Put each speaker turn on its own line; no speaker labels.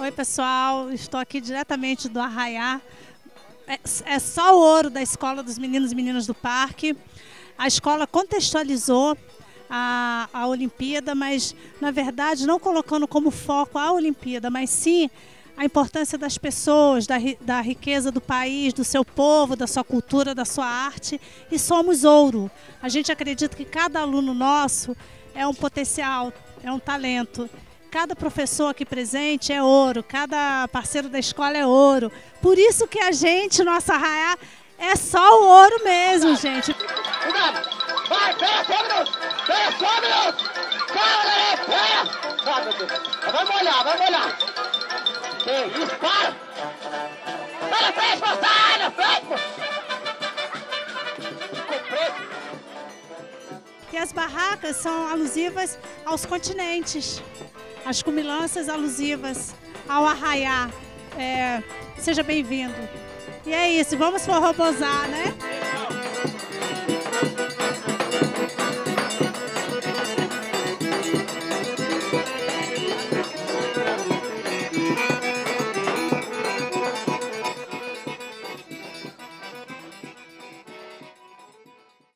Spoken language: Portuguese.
Oi, pessoal. Estou aqui diretamente do Arraiá. É, é, só o ouro da Escola dos Meninos e Meninas do Parque. A escola contextualizou a, a Olimpíada, mas, na verdade, não colocando como foco a Olimpíada, mas sim a importância das pessoas, da, da riqueza do país, do seu povo, da sua cultura, da sua arte. E somos ouro. A gente acredita que cada aluno nosso é um potencial, é um talento. Cada professor aqui presente é ouro, cada parceiro da escola é ouro. Por isso que a gente, nossa raia, é só o ouro mesmo, gente. Vai, pera só um minuto! Pera só um minuto! Calma, pera! Vai, meu Deus! Vai molhar, vai molhar! Que isso, para! Vai na frente, moça! Sai na frente, E as barracas são alusivas aos continentes as cumilanças alusivas ao arraiá. É, seja bem-vindo. E é isso, vamos forrobosar, né?